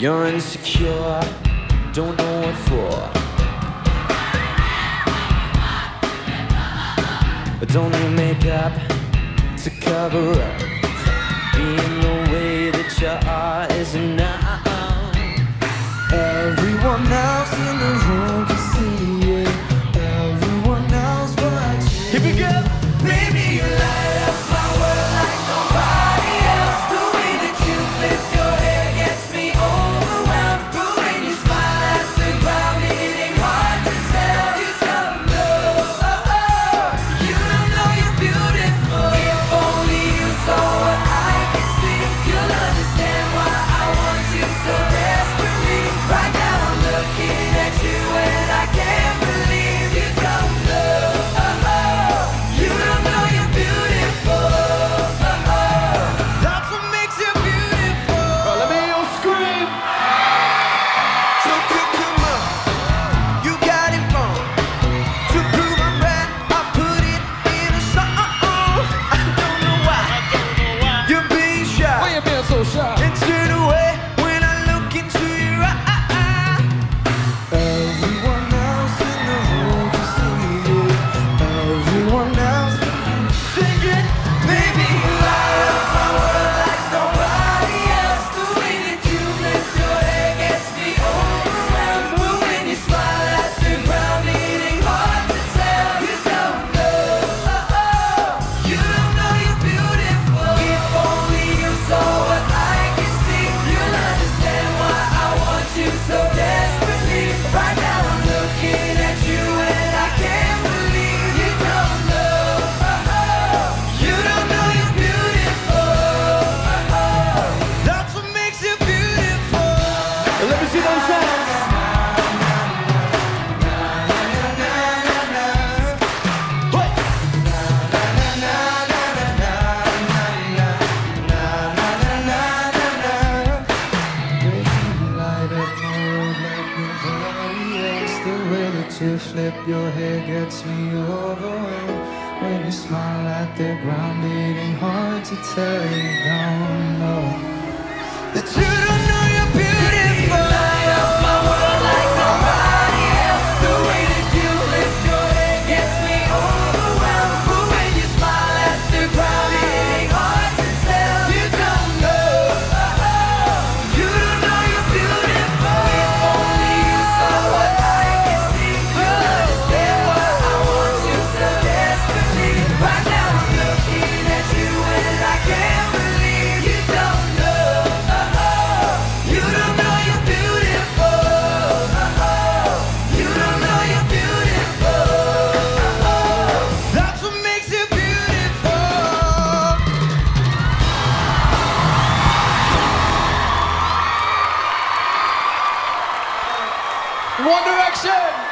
You're insecure, don't know what for. Don't need makeup to cover up. Being the way that you are is enough. Everyone else in the room can see it. Everyone else but you. Here we go. Maybe you like. Bye. the way that you flip. Your hair gets me overwhelmed When you smile at the ground, beating hard to tear you down. One Direction!